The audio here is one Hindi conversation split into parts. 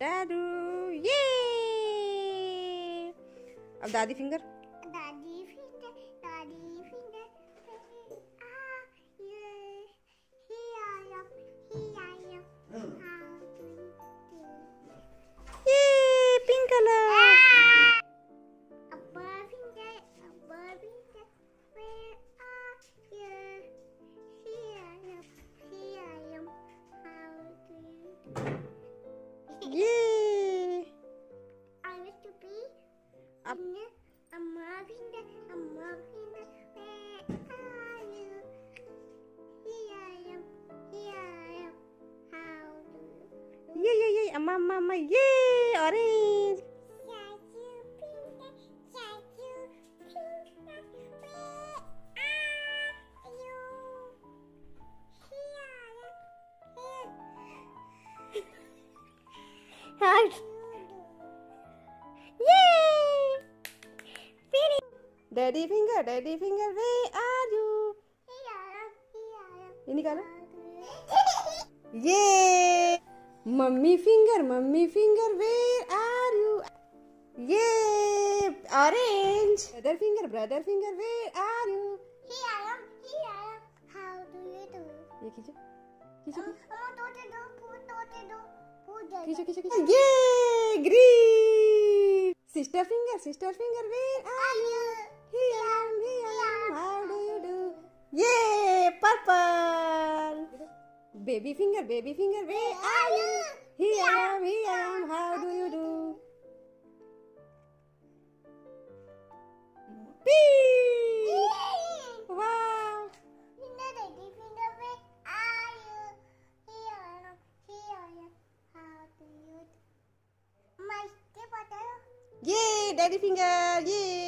डैडू ये अब दादी finger I'm loving that. I'm loving that. Where are you? Here I am. Here I am. How do you? Yeah, yeah, yeah. Mama, mama. Yeah, orange. Hi. Daddy finger daddy finger where are you ये निकालो। ये। Mummy finger mummy finger where are you ये। Orange brother finger brother finger where are you ये खींचो। खींचो खींचो। खींचो खींचो ये green sister finger sister finger where are you Hilang, how do you do? Yay, purple! Baby finger, baby finger, where are you? Here I am, here I am, how do you do? Wow! Finger, where are you? Here I am, here I am, how do you. Yay, daddy finger, yay!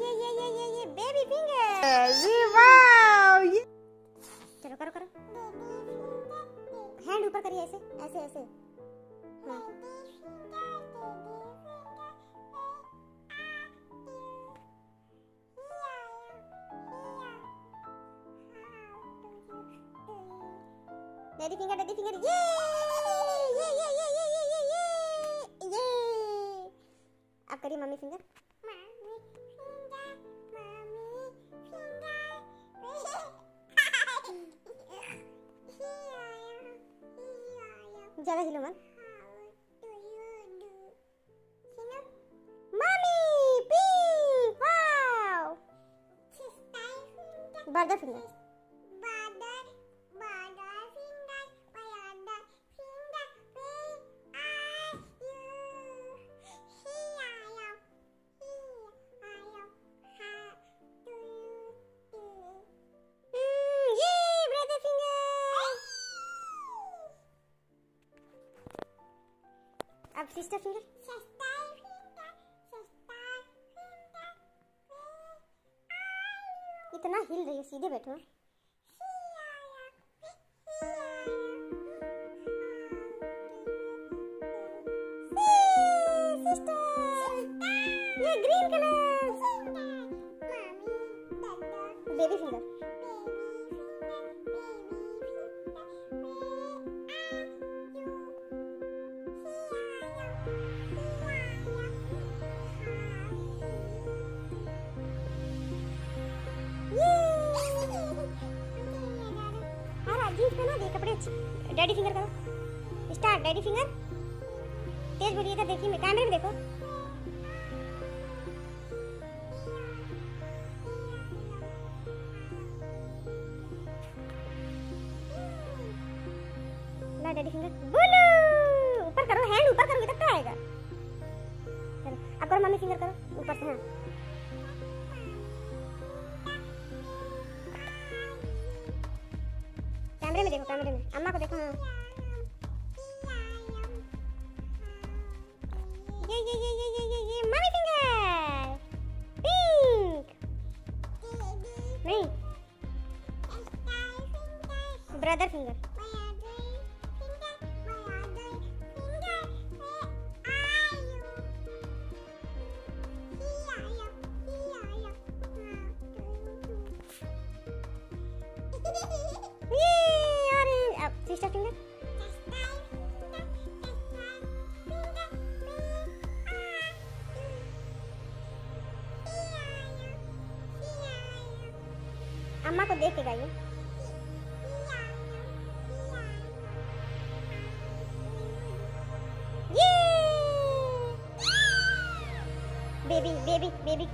ये ये ये ये ये ये बेबी फिंगर ये वाओ ये चलो करो करो। हैंड ऊपर करिए ऐसे ऐसे ऐसे। हाँ डैडी फिंगर डैडी फिंगर ये ये ये ये ये ये ये ये ये अब करिए mummy finger ज्यादा हिलो मत mummy pink wow burger finger अब सिस्टर फिंगर इतना हिल रही है सीधे बैठो फिंग पहना दिए कपड़े डैडी फिंगर करो। स्टार्ट डैडी फिंगर तेज बोलिए बोलिएगा देखिए मैं कैमरे में देखो। ला डैडी फिंगर बोलो! ऊपर करो हैंड ऊपर करो तब तो आएगा। चलो अब करो, मम्मी फिंगर करो। ऊपर से हाँ। कैमरे में देखो कैमरे में अम्मा को देखो हाँ ये ये ये ये ये ये ये मम्मी फिंगर पिंक नहीं ब्रदर फिंगर अम्मा को देख के गाइए ये बेबी बेबी बेबी